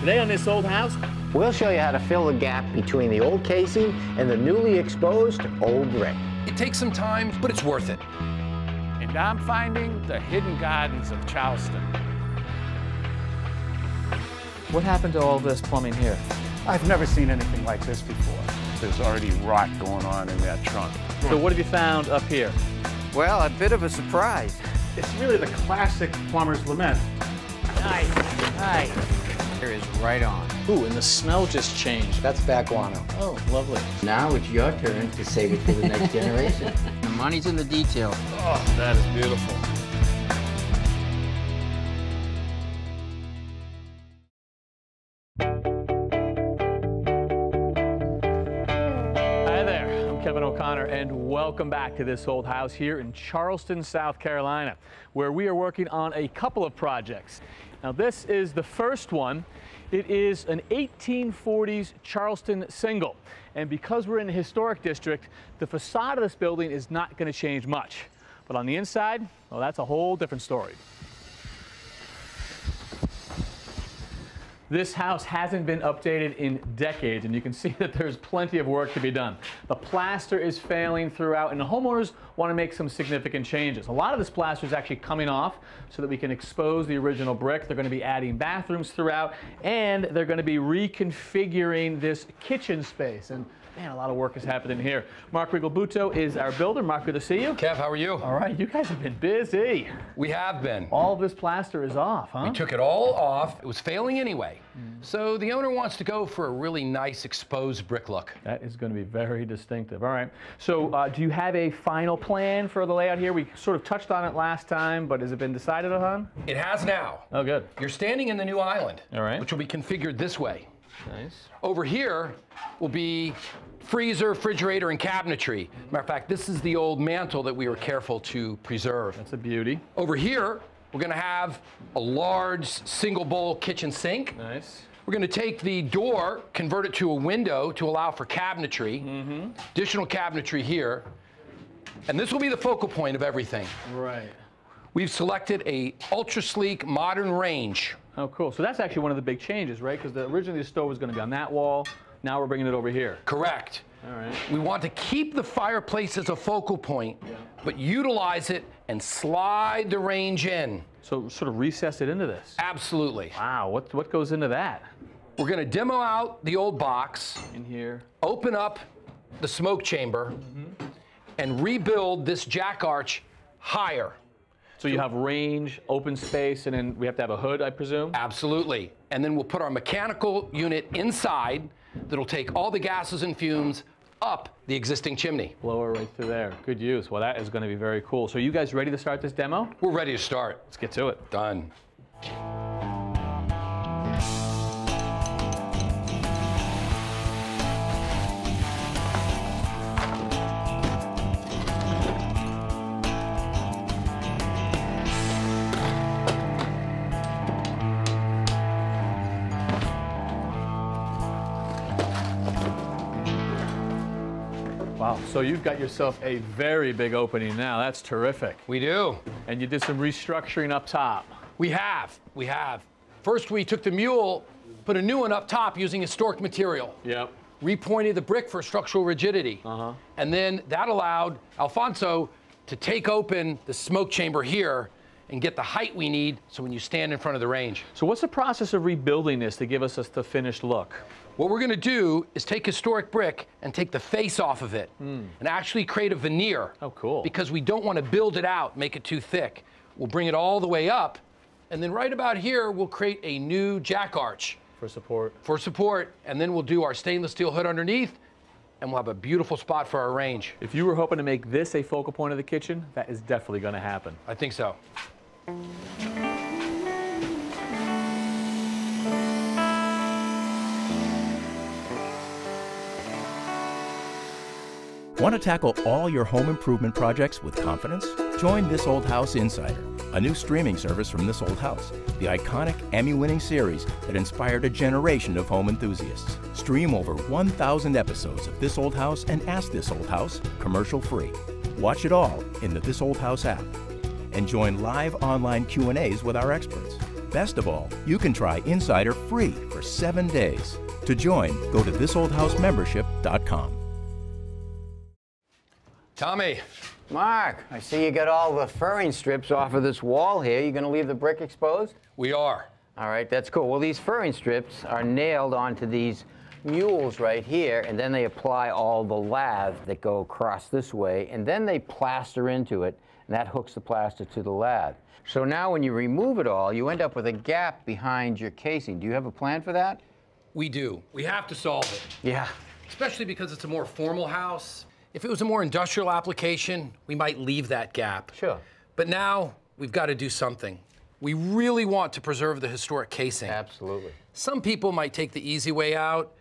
Today on this old house, We'll show you how to fill the gap between the old casing and the newly exposed old brick. It takes some time, but it's worth it. And I'm finding the hidden gardens of Charleston. what happened to all this plumbing here? I've never seen anything like this before. There's already rot going on in that trunk. So what have you found up here? Well, a bit of a surprise. It's really the classic plumber's lament. Nice, nice. Here is right on. Ooh, and the smell just changed. That's bat guano. Oh, lovely. Now it's your turn to save it for the next generation. the money's in the detail. Oh, that is beautiful. I'm Kevin O'Connor, and welcome back to this old house here in Charleston, South Carolina, where we are working on a couple of projects. Now, this is the first one. It is an 1840s Charleston single, and because we're in a historic district, the facade of this building is not going to change much. But on the inside, well, that's a whole different story. This house hasn't been updated in decades, and you can see that there's plenty of work to be done. The plaster is failing throughout, and the homeowners want to make some significant changes. A lot of this plaster is actually coming off so that we can expose the original brick. They're going to be adding bathrooms throughout, and they're going to be reconfiguring this kitchen space. And man, a lot of work is happening here. Mark Rigobuto is our builder. Mark, good to see you. Kev, how are you? All right, you guys have been busy. We have been. All this plaster is off, huh? We took it all off. It was failing anyway. Mm. So the owner wants to go for a really nice exposed brick look. That is going to be very distinctive. All right. So, uh, do you have a final plan for the layout here? We sort of touched on it last time, but has it been decided on? It has now. Oh, good. You're standing in the new island, All right. which will be configured this way. Nice. Over here will be freezer, refrigerator, and cabinetry. Matter of fact, this is the old mantle that we were careful to preserve. That's a beauty. Over here, we're gonna have a large single bowl kitchen sink. Nice. We're going to take the door, convert it to a window to allow for cabinetry. Mm-hmm. Additional cabinetry here. And this will be the focal point of everything. Right. We've selected a ultra sleek modern range. Oh, cool. So that's actually one of the big changes, right? Because originally the stove was going to be on that wall. Now we're bringing it over here. Correct. All right. We want to keep the fireplace as a focal point, but utilize it and slide the range in. So sort of recess it into this. Absolutely. Wow. What what goes into that? We're going to demo out the old box, In here. open up the smoke chamber, mm-hmm. And rebuild this jack arch higher. So you have range, open space, and then we have to have a hood, I presume. Absolutely. And then we'll put our mechanical unit inside that'll take all the gases and fumes up the existing chimney. Blower right through there. Good use. Well, that is going to be very cool. So you guys ready to start this demo? We're ready to start. Let's get to it. Done. So you've got yourself a very big opening now. That's terrific. We do. And you did some restructuring up top. We have. We have. First, we took the mule, put a new one up top using historic material. Yep. repointed the brick for structural rigidity. Uh-huh. And then that allowed Alfonso to take open the smoke chamber here and get the height we need so when you stand in front of the range. So what's the process of rebuilding this to give us the finished look? What we're gonna do is take historic brick and take the face off of it hmm. and actually create a veneer. Oh, cool. Because we don't wanna build it out, make it too thick. We'll bring it all the way up, and then right about here, we'll create a new jack arch For support. for support, and then we'll do our stainless steel hood underneath, and we'll have a beautiful spot for our range. If you were hoping to make this a focal point of the kitchen, that is definitely going to happen. I think so. Want to tackle all your home improvement projects with confidence? Join This Old House Insider, a new streaming service from This Old House, the iconic Emmy winning series that inspired a generation of home enthusiasts. Stream over 1,000 episodes of This Old House and Ask This Old House commercial free. Watch it all in the This Old House app and join live online Q&As with our experts. Best of all, you can try Insider free for seven days. To join, go to thisoldhousemembership.com. Tommy, Mark, I see you got all the furring strips off of this wall here. You gonna leave the brick exposed? we are. All right, that's cool. Well, these furring strips are nailed onto these mules right here, and then they apply all the lath that go across this way, and then they plaster into it, and that hooks the plaster to the lath. So now when you remove it all, you end up with a gap behind your casing. Do you have a plan for that? We do. We have to solve it, Yeah. especially because it's a more formal house. If it was a more industrial application, we might leave that gap. Sure. But now we've got to do something. We really want to preserve the historic casing. Absolutely. Some people might take the easy way out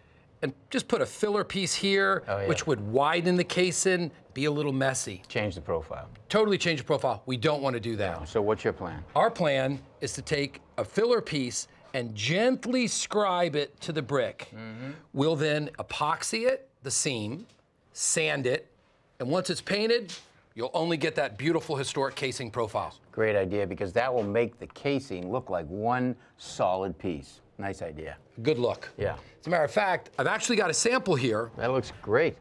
and just put a filler piece here, Oh, yeah. which would widen the casing, be a little messy. Change the profile. Totally change the profile. We don't want to do that. So what's your plan? Our plan is to take a filler piece and gently scribe it to the brick. Mm-hmm. We'll then epoxy it, the seam, sand it, and once it's painted, you'll only get that beautiful historic casing profile. Great idea, because that will make the casing look like one solid piece. Nice idea. Good look. Yeah. As a matter of fact, I've actually got a sample here. That looks great.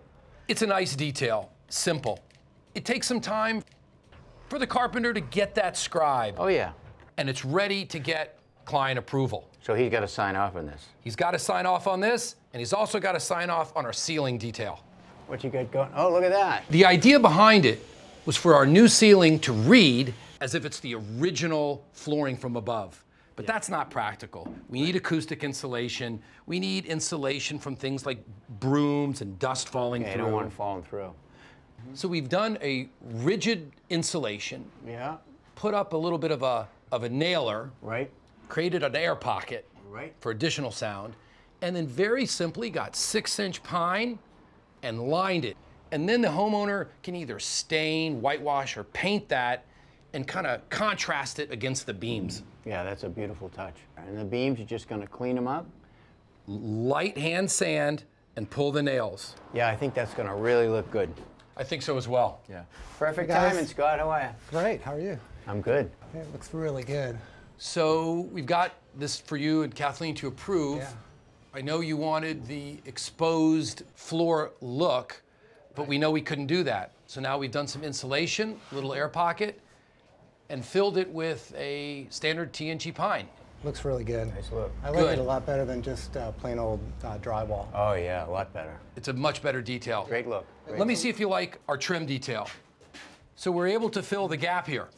It's a nice detail, simple. It takes some time for the carpenter to get that scribe, Oh, yeah. and it's ready to get client approval. So he's got to sign off on this. He's got to sign off on this, and he's also got to sign off on our ceiling detail. What you got going? Oh, look at that. The idea behind it was for our new ceiling to read as if it's the original flooring from above. But that's not practical. We need acoustic insulation. We need insulation from things like brooms and dust falling Yeah, through. don't want falling through. So we've done a rigid insulation, Yeah. put up a little bit of a, of a nailer, Right. created an air pocket Right. for additional sound, and then very simply got six inch pine and lined it. And then the homeowner can either stain, whitewash, or paint that and kind of contrast it against the beams. Yeah, that's a beautiful touch. And the beams, you're just going to clean them up? Light hand sand and pull the nails. Yeah, I think that's going to really look good. I think so as well. Yeah. Perfect Guys. timing, Scott. How are you? Great, how are you? I'm good. It looks really good. So we've got this for you and Kathleen to approve. Yeah. I know you wanted the exposed floor look, but we know we couldn't do that. So now we've done some insulation, little air pocket, and filled it with a standard TNG pine. Looks really good. Nice look. I like Good. it a lot better than just uh, plain old uh, drywall. Oh, yeah, a lot better. It's a much better detail. Great look. Great Let me see if you like our trim detail. So we're able to fill the gap here,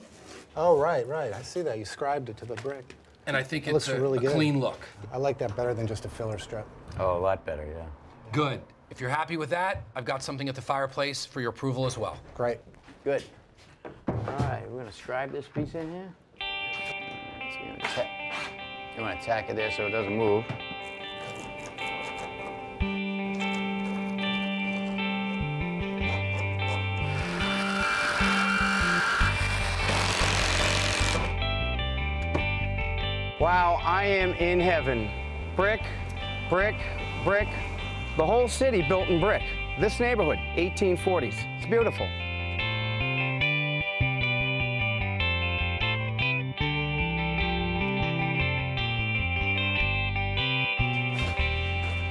Oh, right, right. I see that. You scribed it to the brick. and I think It it's looks a, really a good. clean look. I like that better than just a filler strip. Oh, a lot better, yeah. Good. If you're happy with that, I've got something at the fireplace for your approval as well. Great. Good. All right, we're to scribe this piece in here. Gonna You want to tack it there so it doesn't move. Wow, I am in heaven. Brick, brick, brick. The whole city built in brick. This neighborhood, 1840s. It's beautiful.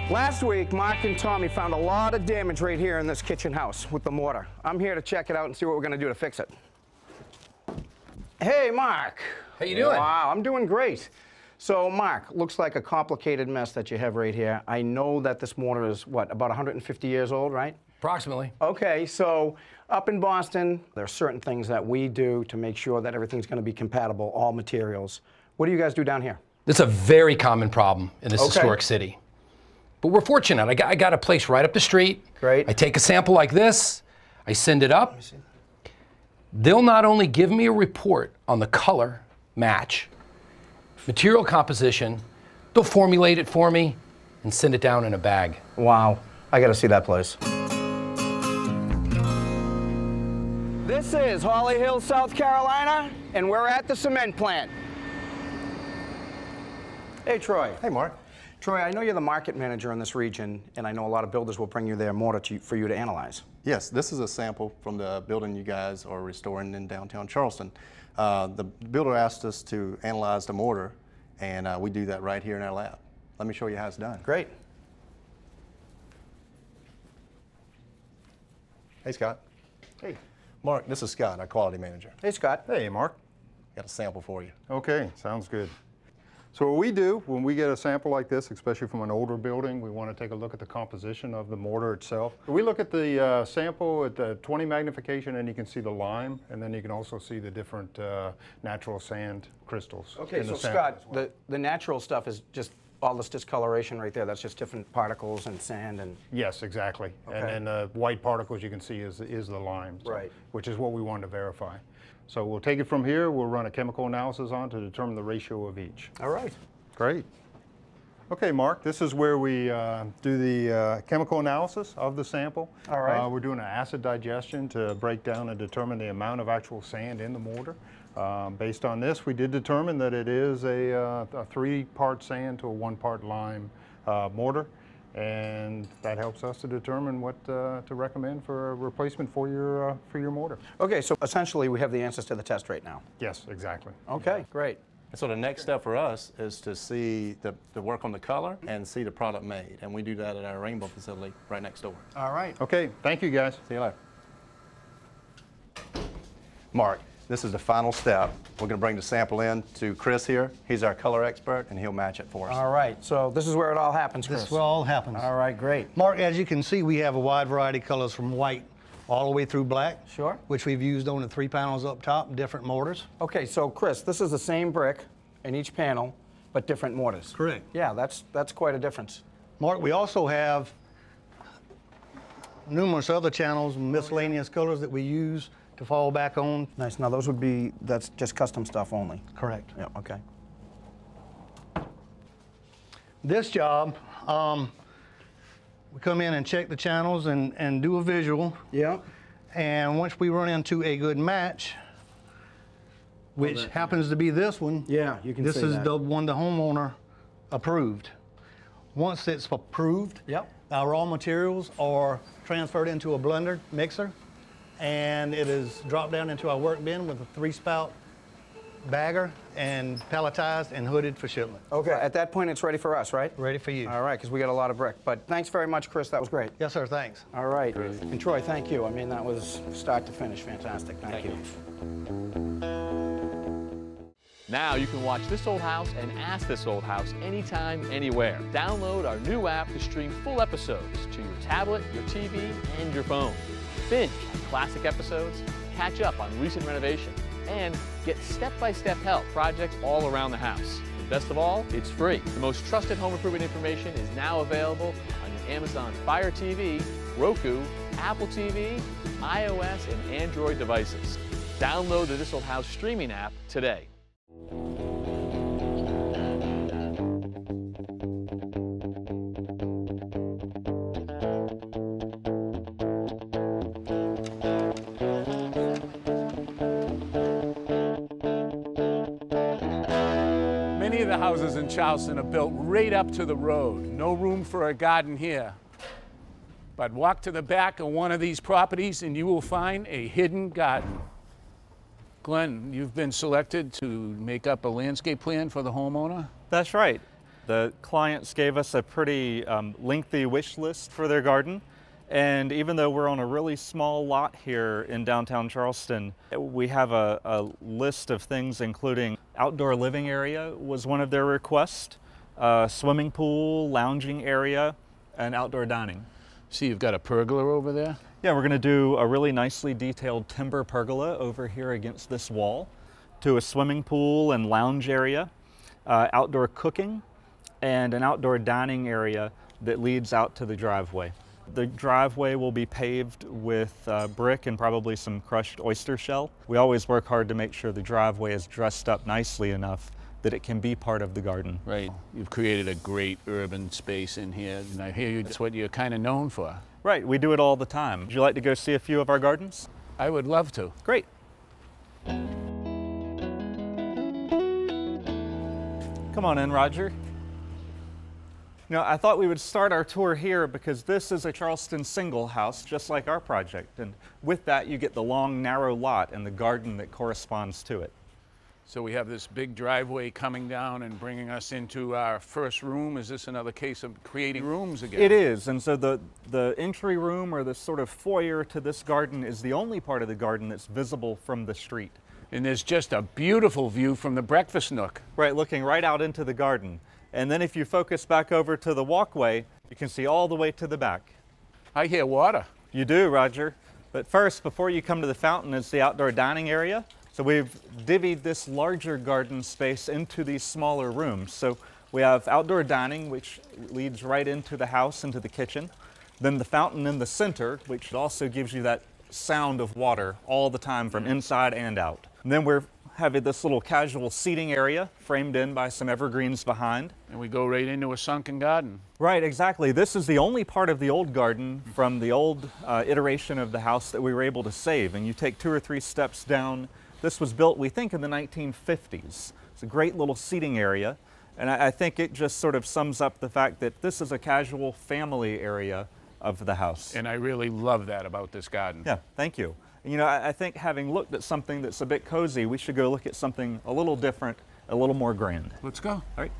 Last week, Mark and Tommy found a lot of damage right here in this kitchen house with the mortar. I'm here to check it out and see what we're gonna do to fix it. Hey, Mark. How you doing? Wow, I'm doing great. So, Mark, looks like a complicated mess that you have right here. I know that this mortar is, what, about 150 years old, right? Approximately. Okay, so up in Boston, there are certain things that we do to make sure that everything's going to be compatible, all materials. What do you guys do down here? It's a very common problem in this Okay. historic city. But we're fortunate. I got, I got a place right up the street. Great. I take a sample like this, I send it up. They'll not only give me a report on the color match, material composition, they'll formulate it for me and send it down in a bag. Wow, I got to see that place. This is Holly Hill, South Carolina, and we're at the cement plant. Hey, Troy. Hey, Mark. Troy, I know you're the market manager in this region, and I know a lot of builders will bring you their mortar to, for you to analyze. Yes, this is a sample from the building you guys are restoring in downtown Charleston. Uh, the builder asked us to analyze the mortar, And uh, we do that right here in our lab. Let me show you how it's done. Great. Hey, Scott. Hey. Mark, this is Scott, our quality manager. Hey, Scott. Hey, Mark. Got a sample for you. Okay, sounds good. So what we do when we get a sample like this, especially from an older building, we want to take a look at the composition of the mortar itself. We look at the uh, sample at the 20 magnification and you can see the lime and then you can also see the different uh, natural sand crystals. Okay, in the so sample Scott, well. the, the natural stuff is just all this discoloration right there. That's just different particles and sand and. Yes, exactly. Okay. And then the white particles you can see is, is the lime. so- Right. Which is what we wanted to verify. So we'll take it from here, we'll run a chemical analysis on to determine the ratio of each. All right. Great. Okay, Mark, this is where we uh, do the uh, chemical analysis of the sample. All right. Uh, we're doing an acid digestion to break down and determine the amount of actual sand in the mortar. Um, based on this, we did determine that it is a, uh, a three-part sand to a one-part lime uh, mortar, and that helps us to determine what uh, to recommend for a replacement for your uh, for your mortar. Okay, so essentially we have the answers to the test right now. Yes, exactly. Okay, great. So the next step for us is to see the, the work on the color and see the product made. And we do that at our Rainbow facility right next door. All right. Okay, thank you, guys. See you later. Mark, this is the final step. We're going to bring the sample in to Chris here. He's our color expert, and he'll match it for us. All right, so this is where it all happens, Chris. This is where all happens. All right, great. Mark, as you can see, we have a wide variety of colors from white all the way through black. Sure. Which we've used on the three panels up top, different mortars. Okay, so Chris, this is the same brick in each panel, but different mortars. Correct. Yeah, that's that's quite a difference. Mark, we also have numerous other channels, miscellaneous colors that we use to fall back on. Nice. Now those would be that's just custom stuff only. Correct. Yeah. Okay. This job, um, we come in and check the channels and, and do a visual. Yeah. And once we run into a good match, which happens to be this one. Yeah, you can This is that. the one the homeowner approved. Once it's approved, Yep. our raw materials are transferred into a blender mixer, and it is dropped down into our work bin with a three-spout bagger and palletized and hooded for shipment. Okay. At that point, it's ready for us, right? Ready for you. All right, because we got a lot of brick. But thanks very much, Chris. That was great. Yes, sir. Thanks. All right. And Troy, thank you. I mean, that was start to finish fantastic. Thank, you. Now you can watch This Old House and Ask This Old House anytime, anywhere. Download our new app to stream full episodes to your tablet, your TV, and your phone. Binge on classic episodes, catch up on recent renovation, and get step-by-step help projects all around the house. Best of all, it's free. The most trusted home improvement information is now available on your Amazon Fire TV, Roku, Apple TV, iOS, and Android devices. Download the This Old House streaming app today. The houses in Charleston are built right up to the road. No room for a garden here. But walk to the back of one of these properties and you will find a hidden garden. Glen, you've been selected to make up a landscape plan for the homeowner? That's right. The clients gave us a pretty um, lengthy wish list for their garden. And even though we're on a really small lot here in downtown Charleston, we have a, a list of things including outdoor living area was one of their requests, uh, swimming pool, lounging area, and outdoor dining. See, you've got a pergola over there? Yeah, we're going to do a really nicely detailed timber pergola over here against this wall to a swimming pool and lounge area, uh, outdoor cooking, and an outdoor dining area that leads out to the driveway. The driveway will be paved with uh, brick and probably some crushed oyster shell. We always work hard to make sure the driveway is dressed up nicely enough that it can be part of the garden. Right. You've created a great urban space in here, and I hear you, that's what you're kind of known for. Right, we do it all the time. Would you like to go see a few of our gardens? I would love to. Great. Come on in, Roger. Now, I thought we would start our tour here because this is a Charleston single house, just like our project. And with that, you get the long, narrow lot and the garden that corresponds to it. So we have this big driveway coming down and bringing us into our first room. Is this another case of creating rooms again? It is, and so the, the entry room or the sort of foyer to this garden is the only part of the garden that's visible from the street. And there's just a beautiful view from the breakfast nook. Right, looking right out into the garden. And then if you focus back over to the walkway, you can see all the way to the back. I hear water. You do, Roger. But first, before you come to the fountain, is the outdoor dining area. So we've divvied this larger garden space into these smaller rooms. So we have outdoor dining, which leads right into the house, into the kitchen. Then the fountain in the center, which also gives you that sound of water all the time from mm-hmm. inside and out. And then we're having this little casual seating area framed in by some evergreens behind. And we go right into a sunken garden. Right, exactly. This is the only part of the old garden from the old uh, iteration of the house that we were able to save. And you take two or three steps down this was built, we think, in the 1950s. It's a great little seating area, and I, I think it just sort of sums up the fact that this is a casual family area of the house. And I really love that about this garden. Yeah, thank you. You know, I, I think having looked at something that's a bit cozy, we should go look at something a little different, a little more grand. Let's go. All right.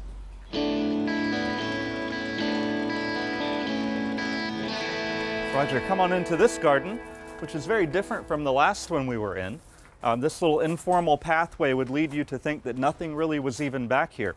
Roger, come on into this garden, which is very different from the last one we were in. Um, this little informal pathway would lead you to think that nothing really was even back here.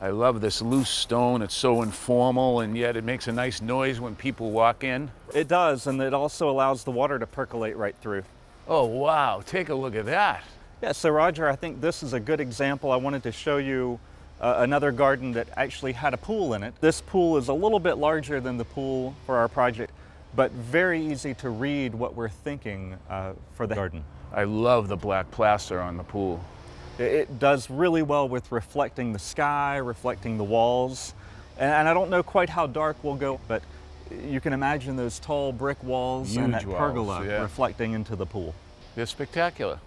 I love this loose stone. It's so informal, and yet it makes a nice noise when people walk in. It does, and it also allows the water to percolate right through. Oh, wow. Take a look at that. Yeah, so Roger, I think this is a good example. I wanted to show you uh, another garden that actually had a pool in it. This pool is a little bit larger than the pool for our project, but very easy to read what we're thinking uh, for the garden. I love the black plaster on the pool. It does really well with reflecting the sky, reflecting the walls. And I don't know quite how dark we'll go, but you can imagine those tall brick walls Huge and that walls, pergola yeah. reflecting into the pool. They're spectacular.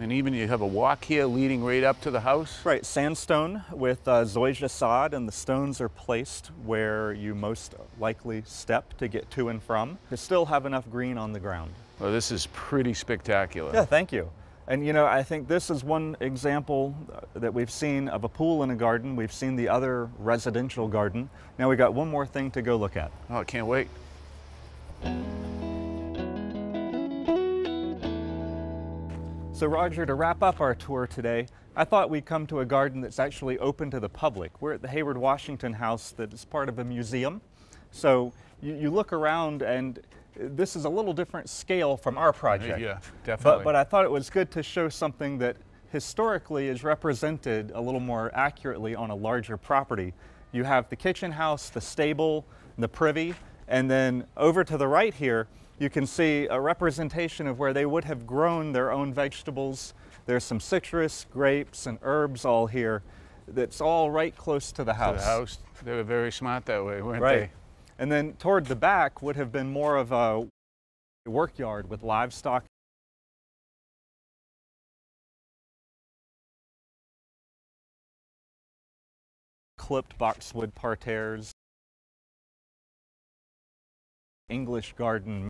And even you have a walk here leading right up to the house. Right, sandstone with uh, zoysia sod, and the stones are placed where you most likely step to get to and from to still have enough green on the ground. Well, this is pretty spectacular. Yeah, thank you. And you know, I think this is one example uh, that we've seen of a pool in a garden. We've seen the other residential garden. Now we got one more thing to go look at. Oh, I can't wait. So Roger, to wrap up our tour today, I thought we'd come to a garden that's actually open to the public. We're at the Heyward-Washington House that is part of a museum. So you, you look around and this is a little different scale from our project. Yeah, definitely. But, but I thought it was good to show something that historically is represented a little more accurately on a larger property. You have the kitchen house, the stable, the privy, and then over to the right here, you can see a representation of where they would have grown their own vegetables. There's some citrus, grapes, and herbs all here. That's all right close to the house. To the house. They were very smart that way, weren't right. they? And then toward the back would have been more of a workyard with livestock. Clipped boxwood parterres. English garden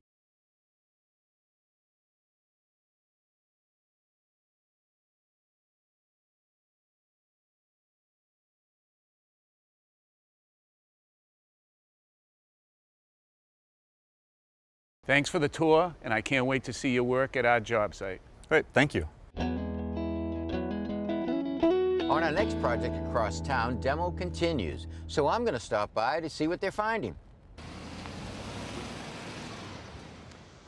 Thanks for the tour, and I can't wait to see your work at our job site. Great, thank you. On our next project across town, demo continues. So I'm going to stop by to see what they're finding.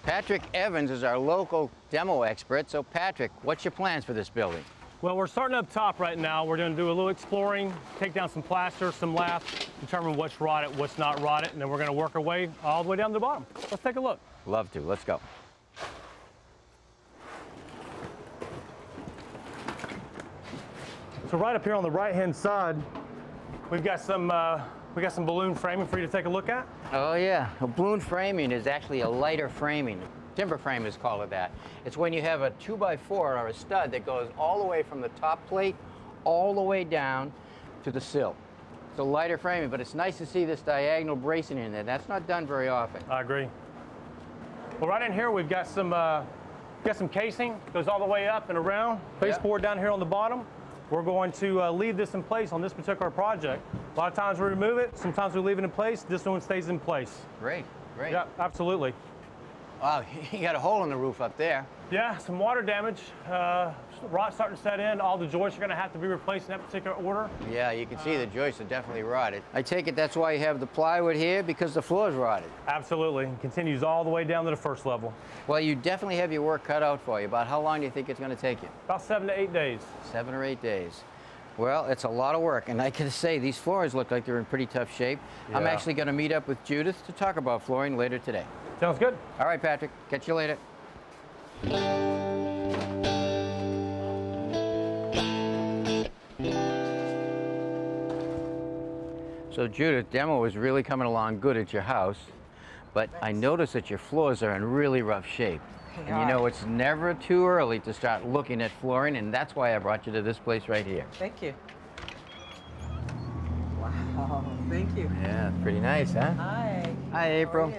Patrick Evans is our local demo expert. So Patrick, what's your plans for this building? Well, we're starting up top right now. We're going to do a little exploring, take down some plaster, some lath, determine what's rotted, what's not rotted, and then we're going to work our way all the way down to the bottom. Let's take a look. Love to. Let's go. So right up here on the right-hand side, we've got some uh, we got some balloon framing for you to take a look at. Oh yeah, a balloon framing is actually a lighter framing. Timber framers call it that. It's when you have a two by four or a stud that goes all the way from the top plate all the way down to the sill. It's a lighter framing, but it's nice to see this diagonal bracing in there. That's not done very often. I agree. Well, right in here, we've got some uh, got some casing, goes all the way up and around. Baseboard down here on the bottom. we're going to uh, leave this in place on this particular project. A lot of times we remove it, sometimes we leave it in place. This one stays in place. Great, great. Yeah, absolutely. Wow, you got a hole in the roof up there. Yeah, some water damage. Uh, rot starting to set in. All the joists are going to have to be replaced in that particular order. Yeah, you can see the joists are definitely rotted. I take it that's why you have the plywood here, because the floor's rotted. Absolutely. It continues all the way down to the first level. Well, you definitely have your work cut out for you. About how long do you think it's going to take you? About seven to eight days. Seven or eight days. Well, it's a lot of work, and I can say these floors look like they're in pretty tough shape. I'm actually going to meet up with Judith to talk about flooring later today. Sounds good. All right, Patrick. Catch you later. So Judith, demo is really coming along good at your house, but I notice that your floors are in really rough shape. They And you know, it's never too early to start looking at flooring, and that's why I brought you to this place right here. Thank you. Wow, thank you. Yeah, pretty nice, huh? Hi. Hi, April.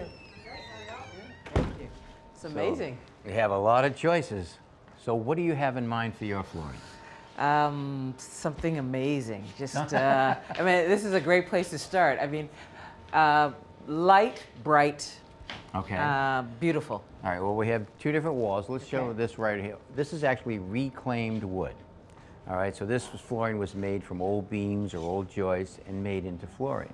Thank you. It's amazing. We have a lot of choices. So what do you have in mind for your flooring? Um, something amazing. Just, uh, I mean, this is a great place to start. I mean, uh, light, bright, Okay. uh, beautiful. All right, well, we have two different walls. Let's show this right here. This is actually reclaimed wood. All right, so this flooring was made from old beams or old joists and made into flooring.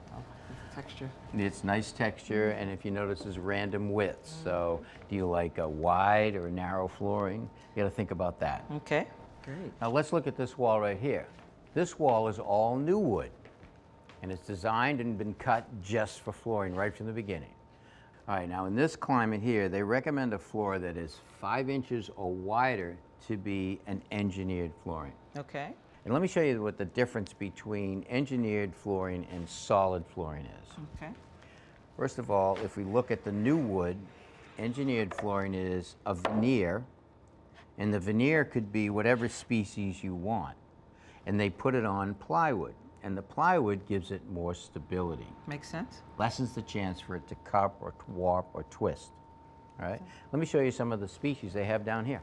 Texture. It's nice texture, mm-hmm. and if you notice, it's random widths. So do you like a wide or narrow flooring? You gotta think about that. Okay, great. Now let's look at this wall right here. This wall is all new wood, and it's designed and been cut just for flooring right from the beginning. All right, now in this climate here, they recommend a floor that is five inches or wider to be an engineered flooring. Okay. And let me show you what the difference between engineered flooring and solid flooring is. Okay. First of all, if we look at the new wood, engineered flooring is a veneer, and the veneer could be whatever species you want. And they put it on plywood, and the plywood gives it more stability, Makes sense. lessens the chance for it to cup or warp or twist. All right, let me show you some of the species they have down here.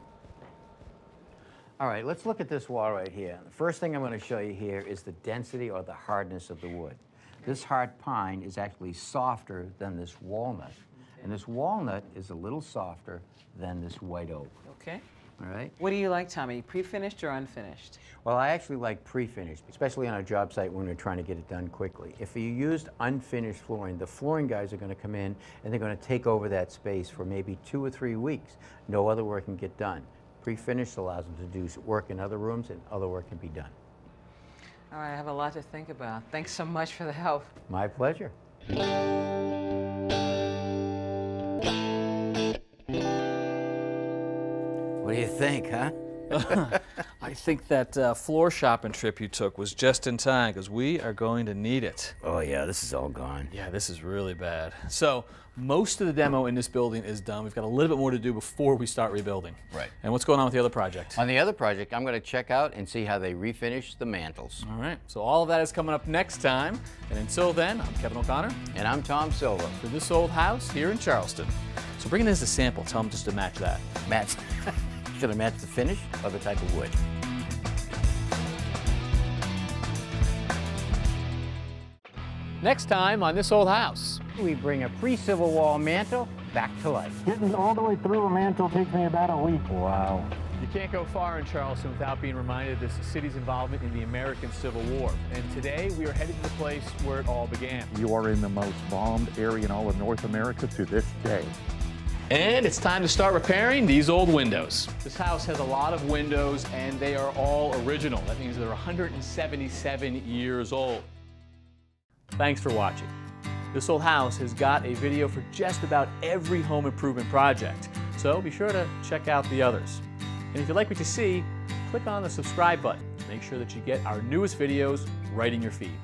All right, let's look at this wall right here. The first thing I'm going to show you here is the density or the hardness of the wood. This hard pine is actually softer than this walnut, and this walnut is a little softer than this white oak. Okay. All right? What do you like, Tommy? Pre-finished or unfinished? Well, I actually like pre-finished, especially on a job site when we're trying to get it done quickly. If you used unfinished flooring, the flooring guys are going to come in and they're going to take over that space for maybe two or three weeks. No other work can get done. Pre-finished allows them to do work in other rooms and other work can be done. All right, I have a lot to think about. Thanks so much for the help. My pleasure. What do you think, huh? I think that uh, floor shopping trip you took was just in time because we are going to need it. Oh yeah, this is all gone. Yeah, this is really bad. So most of the demo in this building is done. We've got a little bit more to do before we start rebuilding. Right. And what's going on with the other project? On the other project, I'm going to check out and see how they refinish the mantles. All right. So all of that is coming up next time. And until then, I'm Kevin O'Connor. And I'm Tom Silva. For this old house here in Charleston. So bring in as a sample. Tell them just to match that. Match. Should I match the finish or the type of wood? Next time on This Old House. We bring a pre-Civil War mantle back to life. Getting all the way through a mantle takes me about a week. Wow. You can't go far in Charleston without being reminded of this city's involvement in the American Civil War. And today we are headed to the place where it all began. You are in the most bombed area in all of North America to this day. And it's time to start repairing these old windows. This house has a lot of windows and they are all original. That means they're 177 years old. Thanks for watching. This Old House has got a video for just about every home improvement project, so be sure to check out the others. And if you like what you see, click on the subscribe button to make sure that you get our newest videos right in your feed.